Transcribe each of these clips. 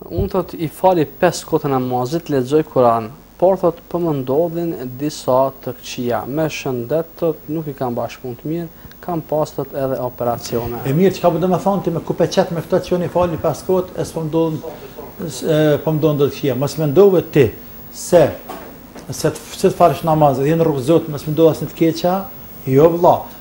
Unë thot i fali 5 kohët e namazit, lexoj Kur'an, por thot po më ndodhin disa të këqija. Me shëndet thot nuk i kam bash punët mirë, kam pas thot edhe operacione. E mirë, çka po do me thonë ti me, ku pe qet me këto që unë i fali 5 kohët e s'po më ndodhin e po më ndodhin do të këqija. Mos mendove ti se se të falësh namaz je në rrugë të Zotit mos me ndodh asnjë e keqe, jo vëlla.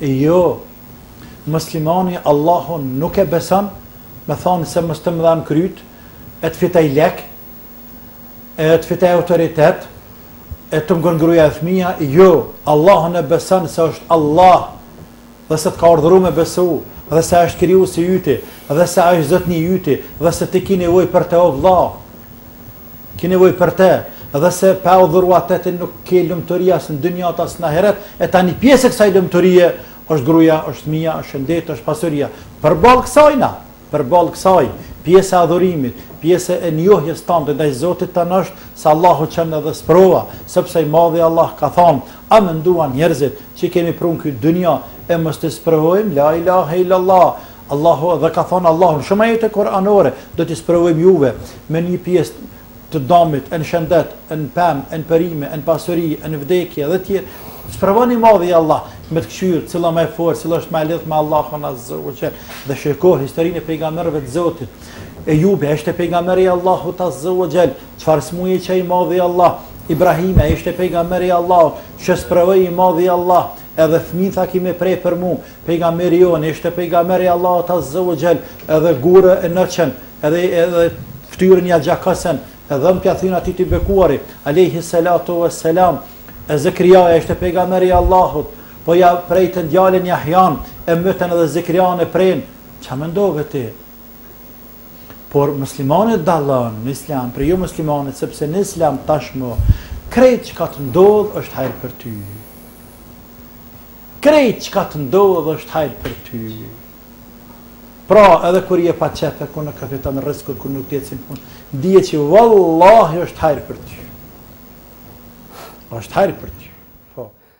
Jo, muslimani Allahun nuk e beson, me thonë se mos të më dhamb kryt, e të fitoj lek, e të fitoj autoritet, e të më ngon gruja e fmija, jo, Allahun e beson se është Allah, dhe se të ka urdhru me besu, dhe se është krijusi yti, dhe se është zotni yti, dhe se ti ki nevoj për te o vla. Ke nevojë per te, dhe se pa adhuru atë ti nuk ke lumturi as në dynjat as në ahiret, e tani pjesë e kësaj lumturie është gruaja, është fëmija, është shëndeti, është pasuria. Përballë kësaj na, përballë kësaj, pjesë e adhurimit, pjesë e njohjes tande ndaj Zotit tënd është se Allahu çon edhe sprova, sepse i madhi Allah ka thanë, a menduan njerëzit që i kemi pru në këtë dynja e mos t'i sprovojmë, la ilahe illallah, Allahu dhe ka thënë Allahu në shumë ajete Kur'anore, do t'ju sprovojmë juve me një pjesë të dëmit, në shëndet, në pemë, në perime, në pasuri, në vdekje dhe tjerë. Sprovon i madhi Allah me të këqyr, cila më e fortë, cila është më e lidhur me Allahun Azza wa Jall. Dhe shiko historinë e pejgamberëve të Zotit. Ejubi ishte pejgamber i Allahut Azza wa Jall. Çfarë smuje çoi i madhi Allah? Ibrahimi ishte pejgamber i Allahut, që sprovoi i madhi Allah, edhe fëmijën tha ki me pre për mua, Pejgamberi jonë ishte pejgamber i Allahut Azza wa Jall, edhe gurë e nëçën, edhe edhe fytyrën ja gjakosën, e dhëmb ja thyn atij të bekuarit, alayhi salatu wa salam. E Zekria ishte pejgamber i Allahut, po ja prejtën djalin Jahjan, e mytën edhe Zekrian e pren. Çka mendove ti? Por muslimani dallon në Islam prej jomuslimanit, sepse në Islam tashmë krejt çka të ndodh është hajër për ty. Krejt çka të ndodhë është hajr për ty. Pra, edhe kur je pa qejfe, kur nuk e fiton rrëskun, kur nuk të ecin punët, dije që vallahi është hajr për ty. Është hajr për ty.